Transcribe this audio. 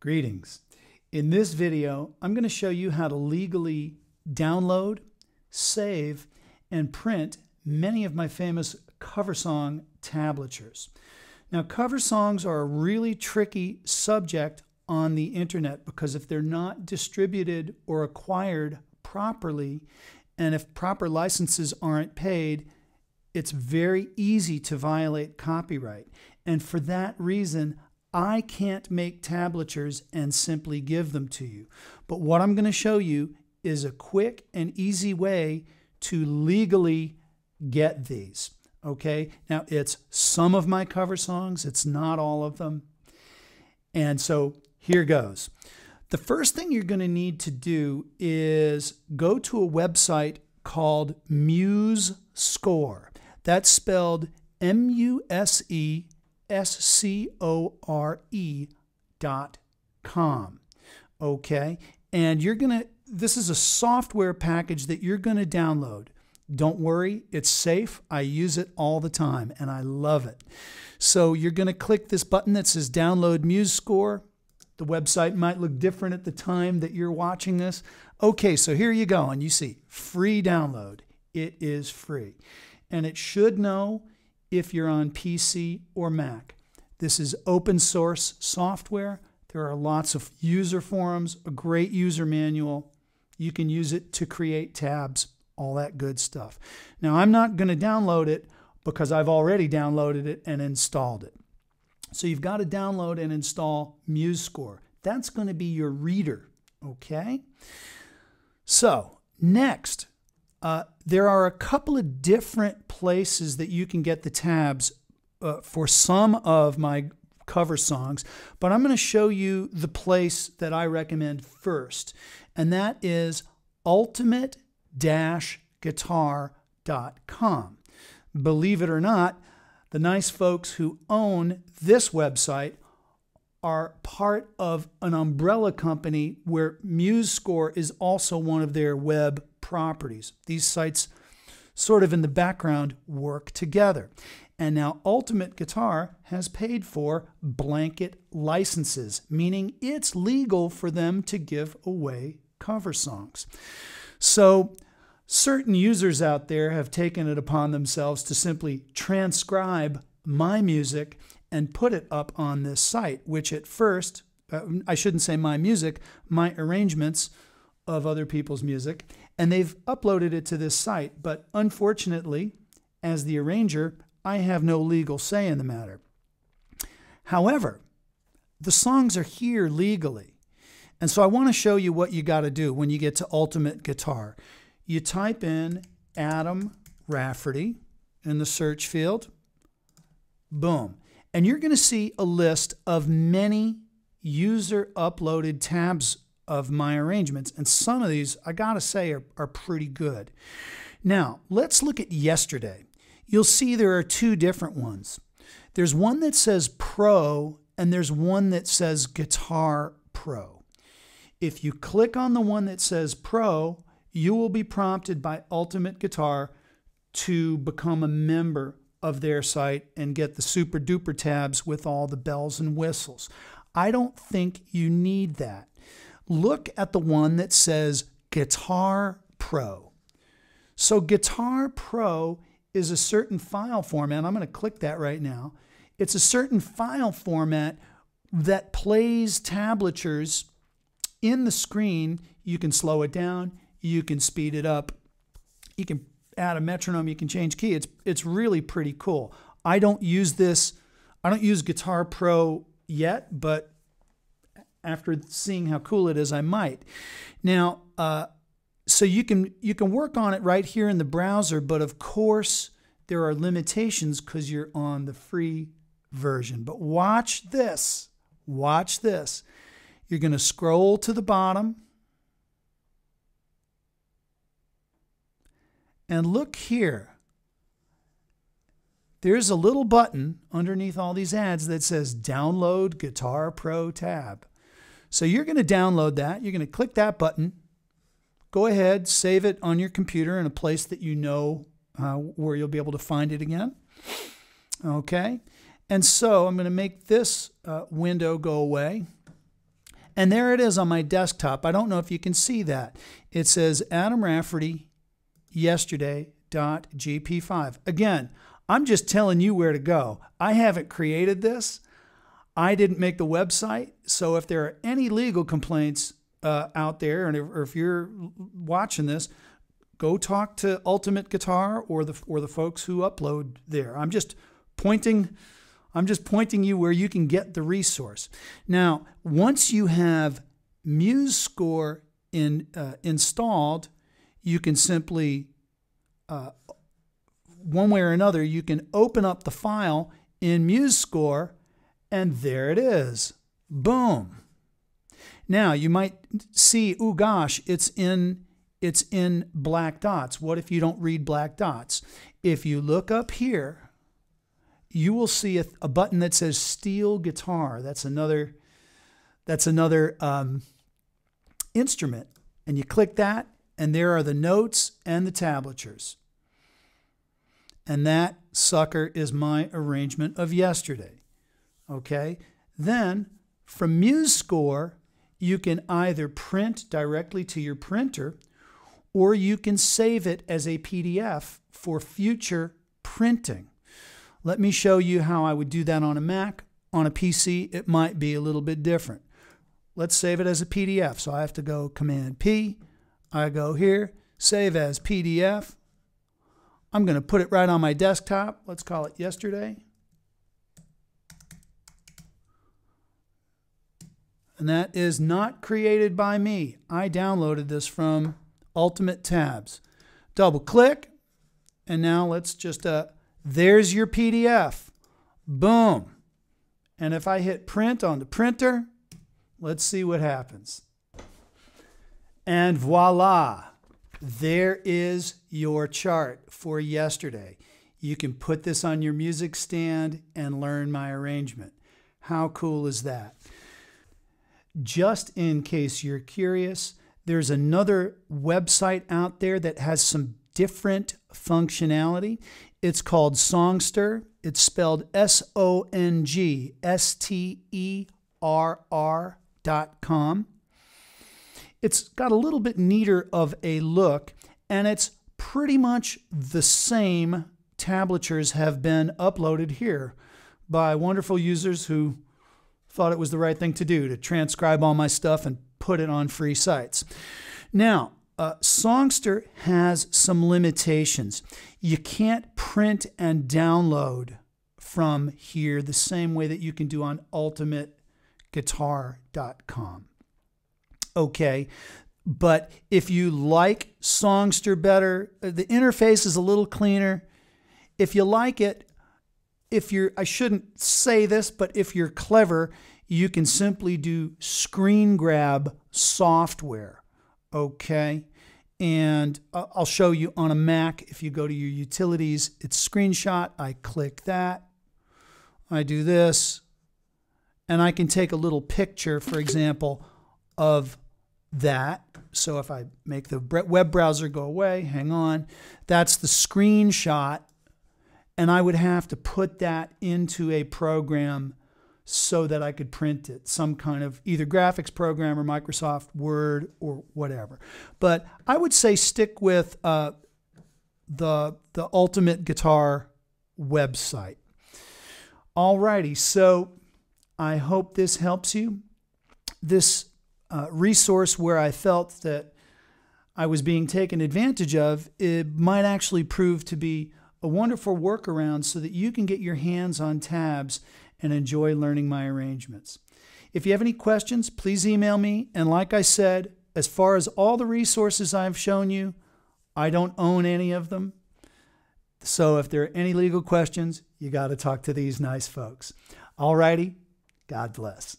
Greetings. In this video, I'm going to show you how to legally download, save, and print many of my famous cover song tablatures. Now, cover songs are a really tricky subject on the internet because if they're not distributed or acquired properly, and if proper licenses aren't paid, it's very easy to violate copyright. And for that reason, I can't make tablatures and simply give them to you. But what I'm going to show you is a quick and easy way to legally get these. Okay, now it's some of my cover songs, it's not all of them. And so here goes. The first thing you're going to need to do is go to a website called Muse Score. That's spelled M U S E S C O R E dot com. Okay, and you're going to, this is a software package that you're going to download. Don't worry, it's safe. I use it all the time and I love it. So you're going to click this button that says Download Muse Score. The website might look different at the time that you're watching this. Okay, so here you go, and you see free download. It is free. And it should know if you're on PC or Mac. This is open source software. There are lots of user forums, a great user manual. You can use it to create tabs all that good stuff. Now, I'm not going to download it because I've already downloaded it and installed it. So you've got to download and install MuseScore. That's going to be your reader, okay? So next, uh, there are a couple of different places that you can get the tabs uh, for some of my cover songs, but I'm going to show you the place that I recommend first, and that is Ultimate guitar.com. Believe it or not, the nice folks who own this website are part of an umbrella company where MuseScore is also one of their web properties. These sites, sort of in the background, work together. And now Ultimate Guitar has paid for blanket licenses, meaning it's legal for them to give away cover songs. So, certain users out there have taken it upon themselves to simply transcribe my music and put it up on this site, which at first, uh, I shouldn't say my music, my arrangements of other people's music, and they've uploaded it to this site. But unfortunately, as the arranger, I have no legal say in the matter. However, the songs are here legally. And so I want to show you what you got to do when you get to Ultimate Guitar. You type in Adam Rafferty in the search field. Boom. And you're going to see a list of many user uploaded tabs of my arrangements. And some of these, I got to say, are, are pretty good. Now, let's look at yesterday. You'll see there are two different ones. There's one that says Pro, and there's one that says Guitar Pro. If you click on the one that says Pro, you will be prompted by Ultimate Guitar to become a member of their site and get the super duper tabs with all the bells and whistles. I don't think you need that. Look at the one that says Guitar Pro. So, Guitar Pro is a certain file format. I'm going to click that right now. It's a certain file format that plays tablatures in the screen, you can slow it down, you can speed it up, you can add a metronome, you can change key. It's it's really pretty cool. I don't use this. I don't use Guitar Pro yet, but after seeing how cool it is, I might. Now, uh, so you can you can work on it right here in the browser, but of course there are limitations because you're on the free version. But watch this. Watch this. You're going to scroll to the bottom. And look here. There's a little button underneath all these ads that says Download Guitar Pro tab. So you're going to download that. You're going to click that button. Go ahead, save it on your computer in a place that you know uh, where you'll be able to find it again. Okay. And so I'm going to make this uh, window go away. And there it is on my desktop. I don't know if you can see that. It says Adam Rafferty yesterday.gp5. Again, I'm just telling you where to go. I haven't created this. I didn't make the website. So if there are any legal complaints uh, out there, and if, or if you're watching this, go talk to Ultimate Guitar or the or the folks who upload there. I'm just pointing I'm just pointing you where you can get the resource. Now, once you have MuseScore in, uh, installed, you can simply, uh, one way or another, you can open up the file in MuseScore, and there it is. Boom. Now you might see, oh gosh, it's in it's in black dots. What if you don't read black dots? If you look up here you will see a, a, button that says steel guitar. That's another that's another um, instrument. And you click that, and there are the notes and the tablatures. And that sucker is my arrangement of yesterday. Okay? Then from MuseScore, you can either print directly to your printer or you can save it as a PDF for future printing. Let me show you how I would do that on a Mac. On a PC, it might be a little bit different. Let's save it as a PDF. So I have to go Command P. I go here, save as PDF. I'm going to put it right on my desktop. Let's call it yesterday. And that is not created by me. I downloaded this from Ultimate Tabs. Double click, and now let's just uh, there's your PDF. Boom. And if I hit print on the printer, let's see what happens. And voila, there is your chart for yesterday. You can put this on your music stand and learn my arrangement. How cool is that? Just in case you're curious, there's another website out there that has some different functionality. It's called Songsterr. It's spelled S O N G S T E R R dot com. It's got a little bit neater of a look, and it's pretty much the same tablatures have been uploaded here by wonderful users who thought it was the right thing to do to transcribe all my stuff and put it on free sites. Now, uh, Songsterr has some limitations. You can't print and download from here the same way that you can do on ultimateguitar.com. Okay, but if you like Songsterr better, uh, the interface is a little cleaner. If you like it, if you're, I shouldn't say this, but if you're clever, you can simply do screen grab software. Okay. And I'll show you on a Mac, if you go to your utilities, it's screenshot. I click that. I do this. And I can take a little picture, for example, of that. So if I make the web browser go away, hang on, that's the screenshot. And I would have to put that into a program so that I could print it, some kind of either graphics program or Microsoft Word or whatever. But I would say stick with uh, the the Ultimate Guitar website. Alrighty, so I hope this helps you. This uh, resource where I felt that I was being taken advantage of, it might actually prove to be a wonderful workaround so that you can get your hands on tabs and enjoy learning my arrangements. If you have any questions, please email me. And like I said, as far as all the resources I've shown you, I don't own any of them. So if there are any legal questions, you got to talk to these nice folks. All righty. God bless.